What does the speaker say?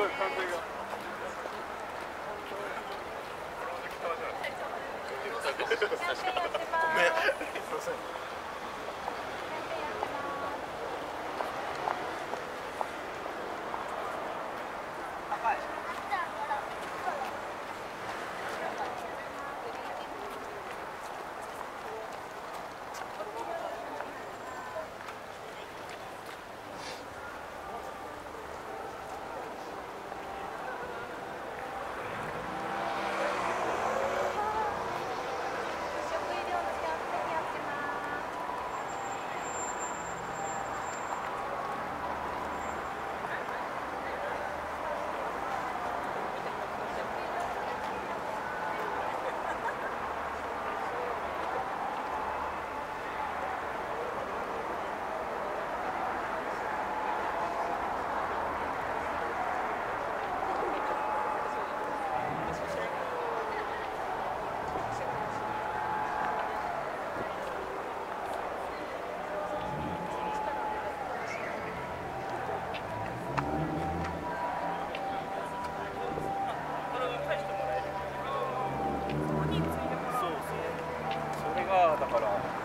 ごい完成が。ごめん。だから。